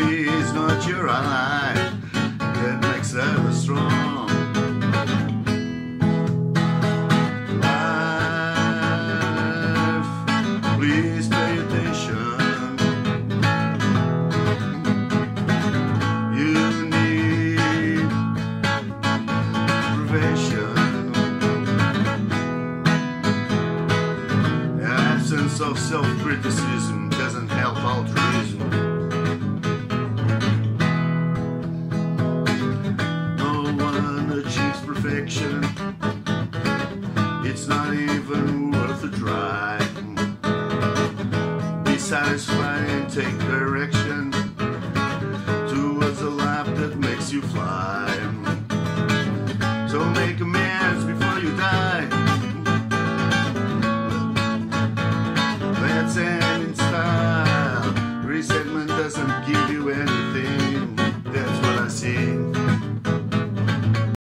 is not your ally that makes ever strong. Life, please pay attention. You need. The absence of self-criticism perfection. It's not even worth a try. Be satisfied and take direction towards a life that makes you fly. So make amends before you die. Let's end in style. Resentment doesn't give you any.